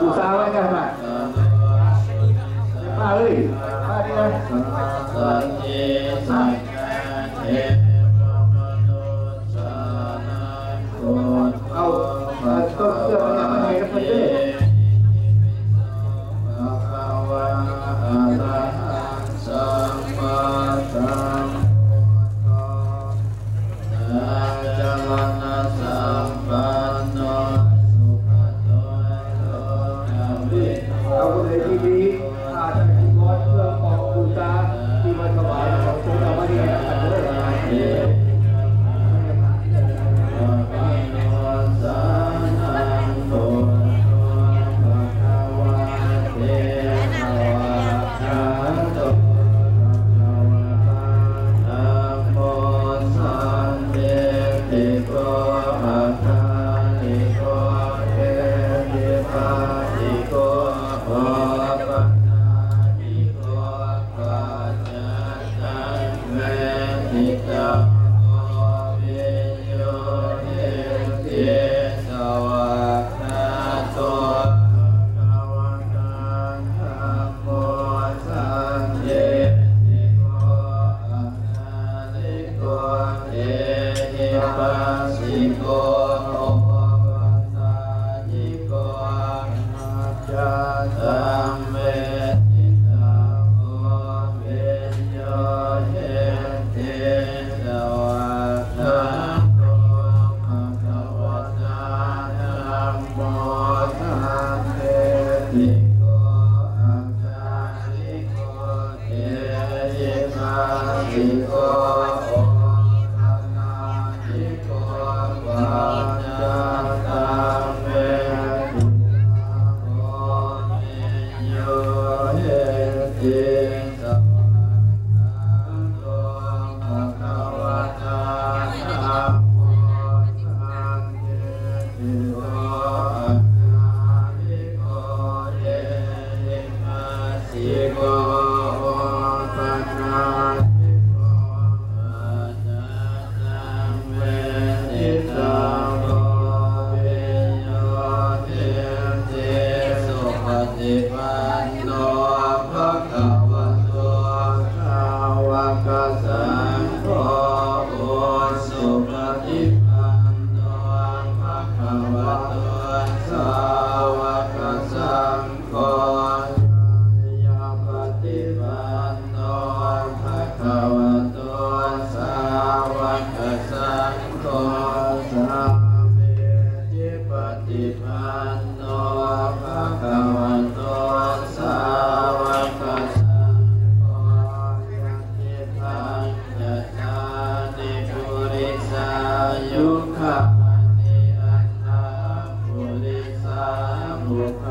Usaha wae Mas. Pak, eh, Pak, Yeah. へえ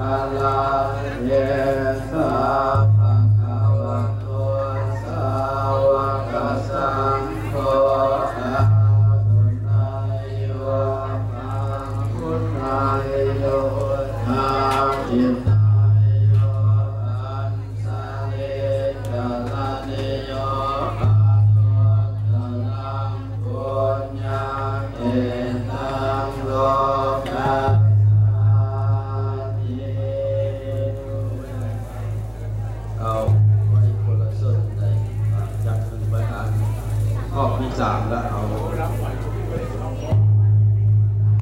Hallelujah. 哦，你มีส